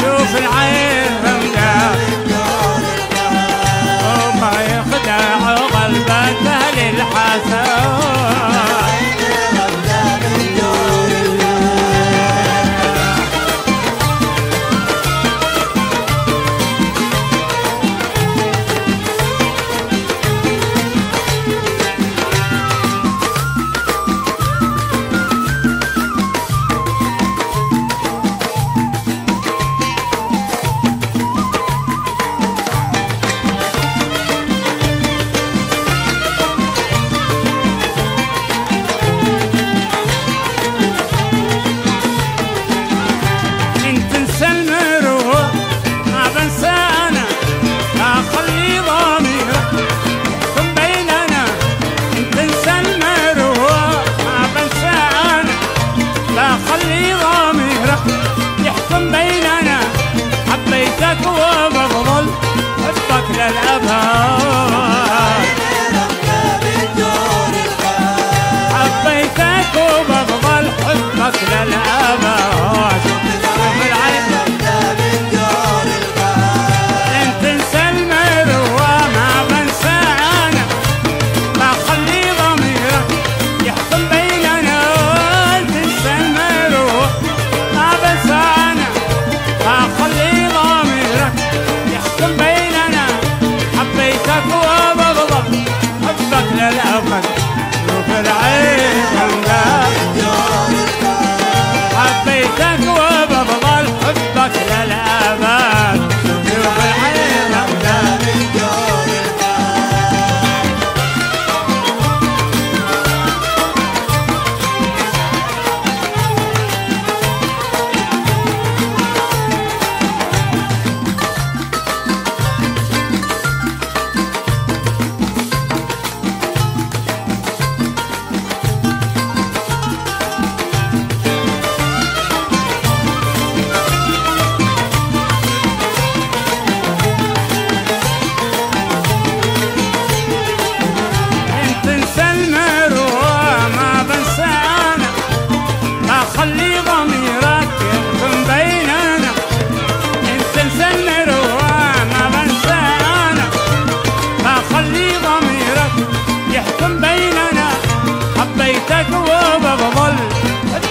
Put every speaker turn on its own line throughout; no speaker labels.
شوف العين. للابد حبيتك وبفضل حبك للابد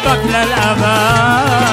حبك للأبد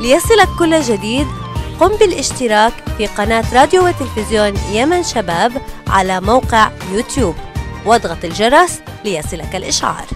ليصلك كل جديد. قم بالاشتراك في قناة راديو وتلفزيون يمن شباب على موقع يوتيوب. واضغط الجرس ليصلك الإشعار.